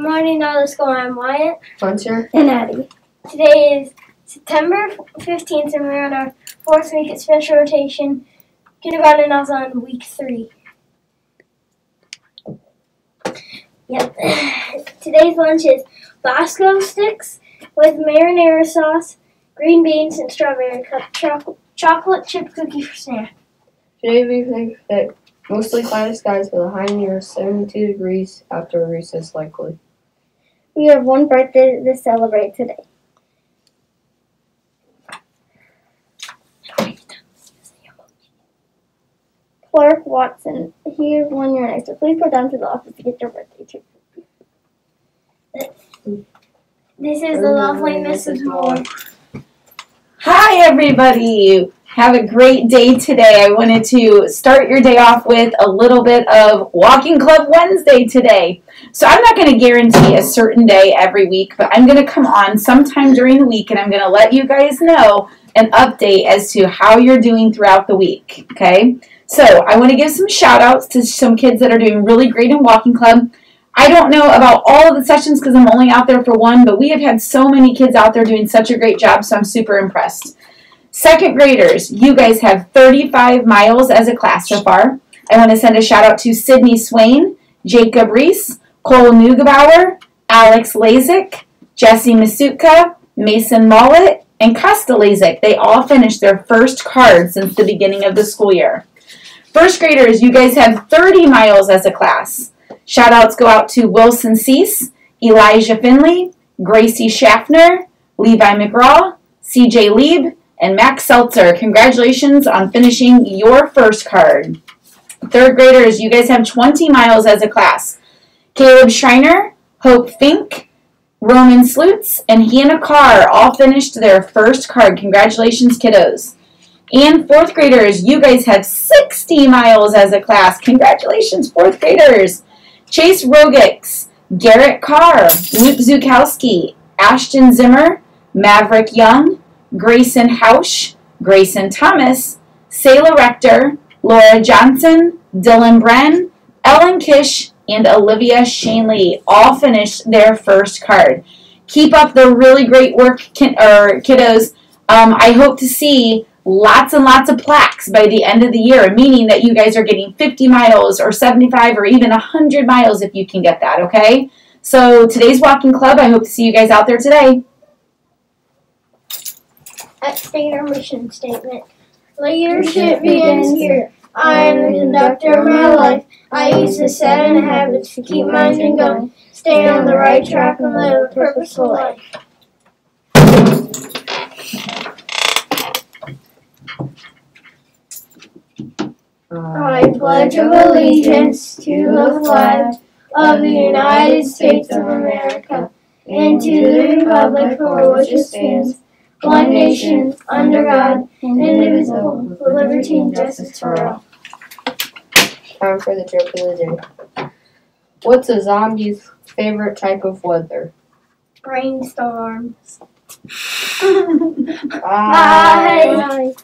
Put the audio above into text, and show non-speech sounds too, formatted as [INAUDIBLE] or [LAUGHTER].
Good morning, all the school. I'm Wyatt. Hunter. And Addie. Today is September 15th, and we're on our fourth week at special rotation. Kindergarten is on week three. Yep. [SIGHS] Today's lunch is Bosco sticks with marinara sauce, green beans, and strawberry cup chocolate, chocolate chip cookie for snack. Today we expect mostly cloudy skies with a high near 72 degrees after recess likely. We have one birthday to celebrate today. Clark Watson, here's one year next, so please go down to the office to get your birthday treat. This is the lovely Mrs. Moore. Hi, everybody. Have a great day today. I wanted to start your day off with a little bit of Walking Club Wednesday today. So, I'm not going to guarantee a certain day every week, but I'm going to come on sometime during the week and I'm going to let you guys know an update as to how you're doing throughout the week. Okay? So, I want to give some shout outs to some kids that are doing really great in Walking Club. I don't know about all of the sessions because I'm only out there for one, but we have had so many kids out there doing such a great job, so I'm super impressed. Second graders, you guys have 35 miles as a class so far. I want to send a shout out to Sydney Swain, Jacob Reese, Cole Neugebauer, Alex Lazik, Jesse Masutka, Mason Mollett, and Costa Lazik. They all finished their first card since the beginning of the school year. First graders, you guys have 30 miles as a class. Shout outs go out to Wilson Cease, Elijah Finley, Gracie Schaffner, Levi McGraw, CJ Lieb, and Max Seltzer. Congratulations on finishing your first card. Third graders, you guys have 20 miles as a class. Caleb Schreiner, Hope Fink, Roman Slutz, and Hannah Carr all finished their first card. Congratulations, kiddos. And fourth graders, you guys have 60 miles as a class. Congratulations, fourth graders. Chase Rogix, Garrett Carr, Luke Zukowski, Ashton Zimmer, Maverick Young, Grayson Hausch, Grayson Thomas, Sayla Rector, Laura Johnson, Dylan Bren, Ellen Kish, and Olivia Shanley all finished their first card. Keep up the really great work, kid, or kiddos. Um, I hope to see lots and lots of plaques by the end of the year, meaning that you guys are getting 50 miles or 75 or even 100 miles if you can get that, okay? So today's walking club, I hope to see you guys out there today. Let's state our mission statement. Leadership begins here. I am the conductor of my life. I use the seven habits to keep my engine going. Stay on the right track and live a purposeful life. I pledge of allegiance to the flag of the United States of America and to the republic for which it stands, one nation, under God, indivisible, with liberty and justice for all. Time for the joke of the day. What's a zombie's favorite type of weather? Brainstorms. [LAUGHS] Bye. Bye.